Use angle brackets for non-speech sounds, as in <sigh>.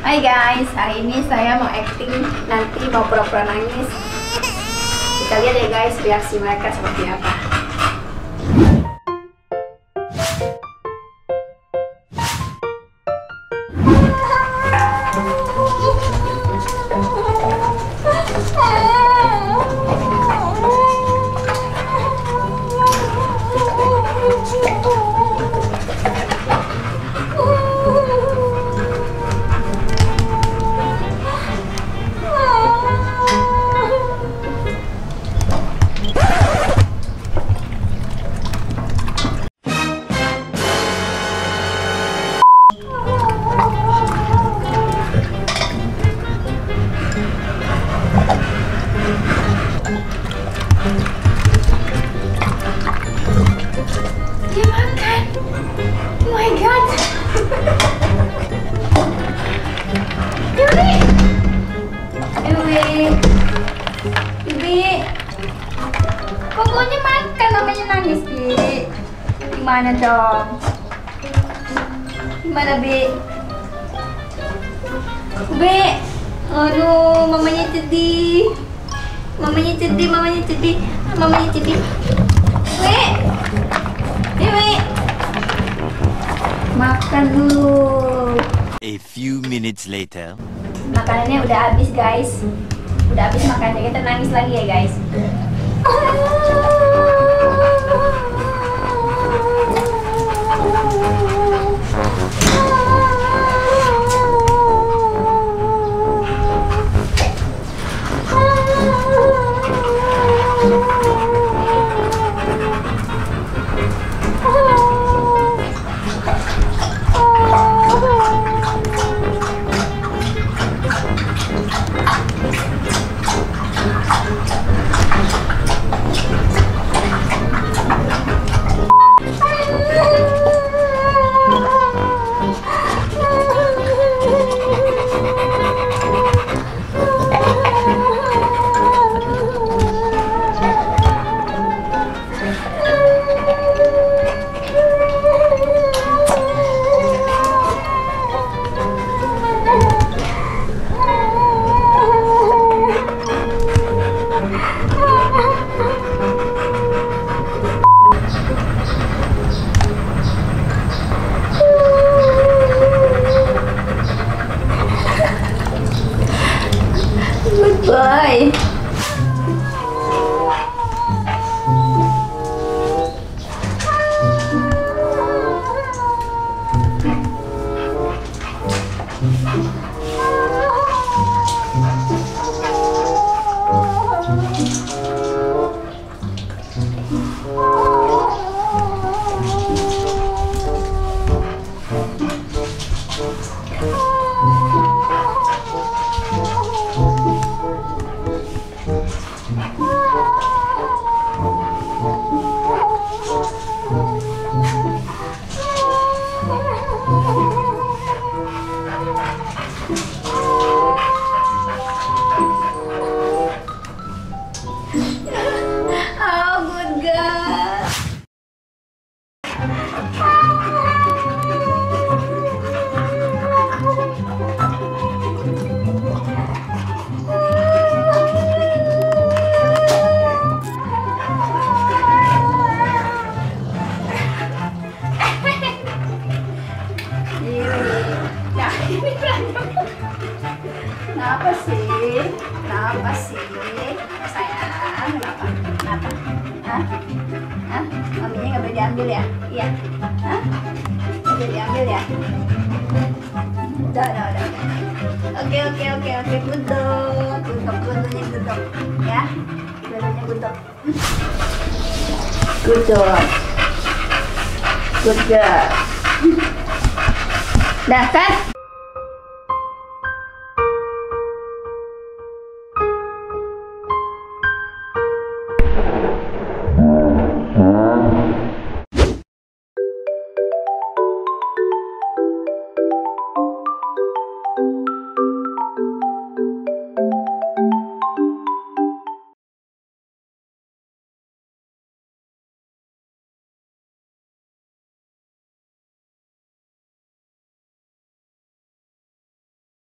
Hai guys, hari ini saya mau acting nanti mau pura-pura nangis. Kita lihat ya guys reaksi mereka seperti apa. Oh my god. Yuri. Yuri. Yuri. Pokoknya makan namanya nangis, Bi. Gimana dong? Gimana, Bi? Bi. Aduh, mamanya sedih. Mamanya sedih, mamanya sedih. Mamanya sedih. Makan dulu. A few minutes later. Makanannya udah habis guys. Udah habis makannya. Kita nangis lagi ya guys <laughs> は。いいね。Kenapa sih? Sayang, kenapa? Kenapa? Hah? Hah? Maminya nggak boleh diambil ya? Iya. Hah? Nggak boleh diambil ya? Udah, udah, udah. Oke, oke, oke, oke. Gudok. Gudok, gudoknya gudok. Ya? Gudoknya gudok. Gudok. Gudok. Dah kan?